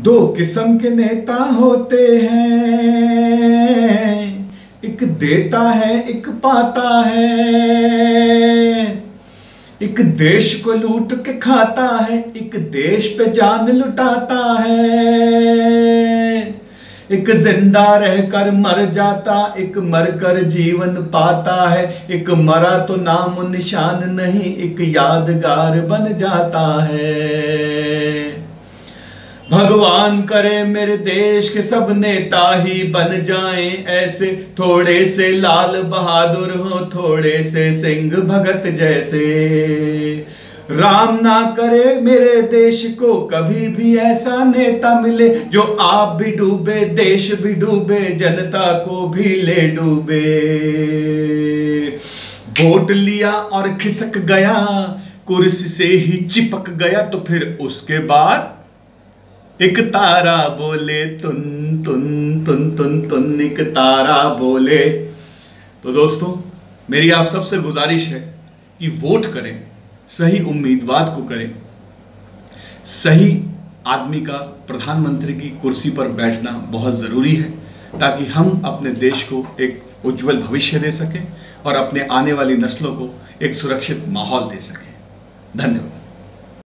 दो किस्म के नेता होते हैं। एक देता है, एक पाता है। एक देश को लूट के खाता है, एक देश पे जान लुटाता है। एक ज़िंदा रहकर मर जाता, एक मरकर जीवन पाता है। एक मरा तो नाम निशान नहीं, एक यादगार बन जाता है। भगवान करे मेरे देश के सब नेता ही बन जाएँ ऐसे। थोड़े से लाल बहादुर हो, थोड़े से सिंह भगत जैसे। राम ना करे मेरे देश को कभी भी ऐसा नेता मिले, जो आप भी डूबे, देश भी डूबे, जनता को भी ले डूबे। वोट लिया और खिसक गया, कुर्सी से ही चिपक गया तो फिर उसके बाद एक तारा बोले, तुन तुन तुन तुन तुन, एक तारा बोले। तो दोस्तों, मेरी आप सबसे गुजारिश है कि वोट करें, सही उम्मीदवार को करें। सही आदमी का प्रधानमंत्री की कुर्सी पर बैठना बहुत ज़रूरी है, ताकि हम अपने देश को एक उज्जवल भविष्य दे सकें और अपने आने वाली नस्लों को एक सुरक्षित माहौल दे सकें। धन्यवाद।